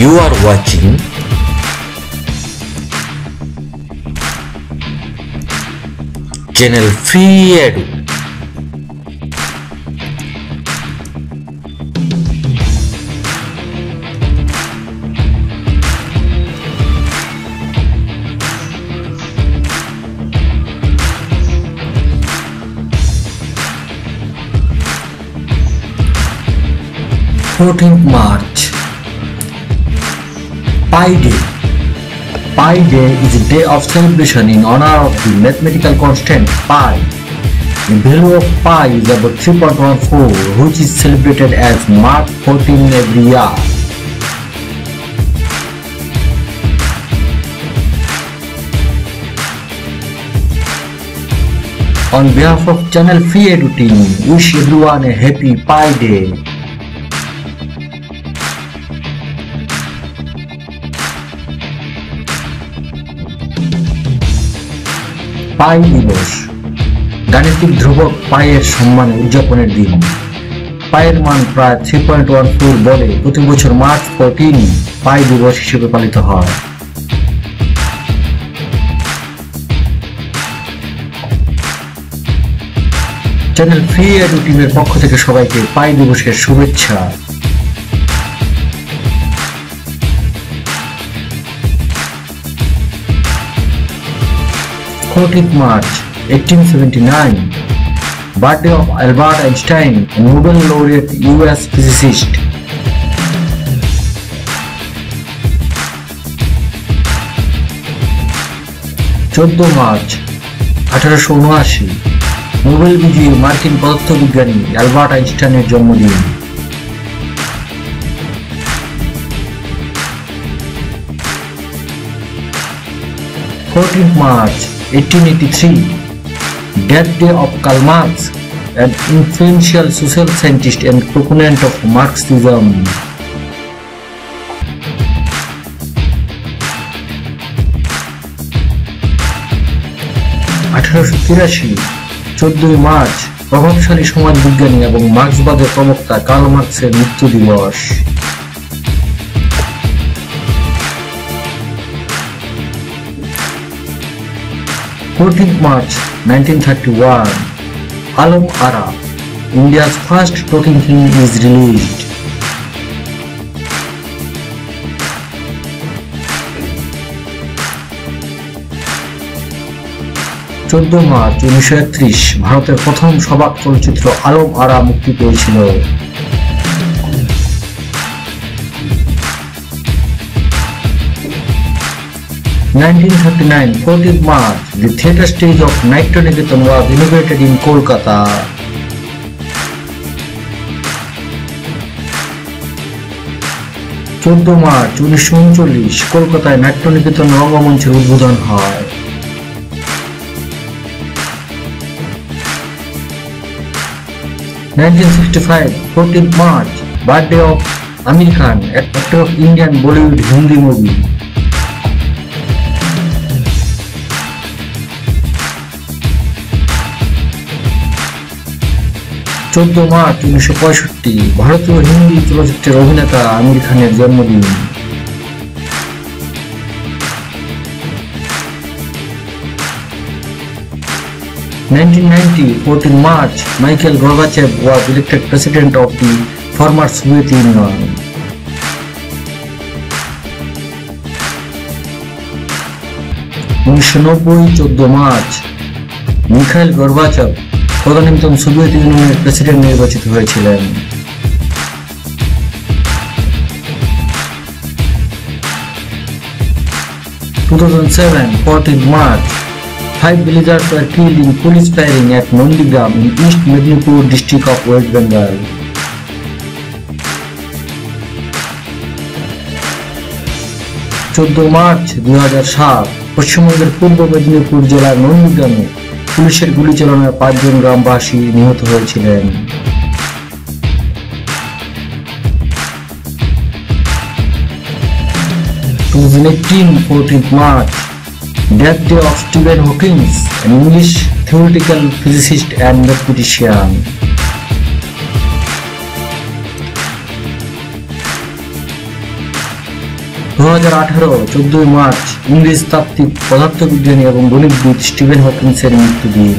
You are watching Channel Free Edu. Fourteenth March Pi Day Pi Day is a day of celebration in honor of the mathematical constant pi. The value of pi is about 3.14 which is celebrated as March 14 every year. On behalf of Channel Free Edu team, wish everyone a happy Pi Day. পাই দিবস। গাণিতিক ধ্রুবক পায়ের সম্মানে উদযাপনের দিন। পায়ের মান প্রায় থ্রি পয়েন্ট ওয়ান ফোর বলে প্রতি বছর মার্চ ফোরটিন পাই দিবস হিসেবে পালিত হয়। চ্যানেল ফ্রি এডু টিমের পক্ষ থেকে সবাইকে পাই দিবসের শুভেচ্ছা। Fourteenth March 1879 Birthday of Albert Einstein, Nobel laureate US physicist. চোদ্দ মার্চ আঠারোশো উনআশি নোবেল বিজয়ী মার্কিন পদার্থবিজ্ঞানী অ্যালবার্ট আইনস্টাইনের জন্মদিন Fourteenth March 1883 Death Day of Karl Marx, an influential social scientist and proponent of Marxism. আঠারোশো তিরাশি চোদ্দই মার্চ প্রভাবশালী সমাজ বিজ্ঞানী এবং মার্ক্সবাদের প্রবক্তা কার্ল মার্ক্সের মৃত্যু দিবস Fourteenth March 1931 Alam Ara, India's first talking film is released. চোদ্দ মার্চ উনিশশো একত্রিশ ভারতের প্রথম সবাক চলচ্চিত্র আলম আরা মুক্তি পেয়েছিল Nineteen thirty-nine, 14th March, the theatre stage of Naitya Niketan was inaugurated in Kolkata. চোদ্দ মার্চ উনিশশো উনচল্লিশ কলকাতায় নাট্য রঙ্গমঞ্চের উদ্বোধন হয় nineteen sixty five fourteen March birthday of Aamir Khan actor of Indian Bollywood Hindi movie চোদ্দ মার্চ উনিশশো পঁয়ষট্টি, ভারতীয় হিন্দি চলচ্চিত্রের অভিনেতা আমির খানের জন্মদিন fourteen March, Michael was elected president of the former Soviet Union. উনিশশো নব্বই, চোদ্দ মার্চ, মিখাইল গর্বাচভ তদানীন্তন সোভিয়েত ইউনিয়নের প্রেসিডেন্ট নির্বাচিত হয়েছিলেন two thousand seven fourteen March five villagers were killed in police firing at Nondigram in East Medinipur district of West Bengal. চোদ্দ মার্চ দুই হাজার সাত, পশ্চিমবঙ্গের পূর্ব মেদিনীপুর জেলার নন্দীগ্রামে পুলিশের গুলি চালনায় পাঁচজন গ্রামবাসী নিহত হয়েছিলেন two March Death Day of Stephen Hawking, an English theoretical physicist and mathematician. দু হাজার আঠারো, চোদ্দই মার্চ, ইংরেজ তাত্ত্বিক পদার্থবিজ্ঞানী এবং গণিতবিদ স্টিভেন হকিন্সের মৃত্যুদিন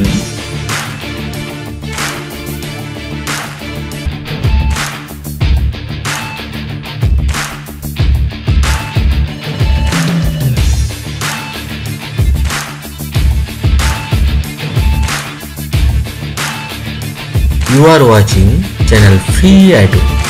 You are watching channel Free Edu.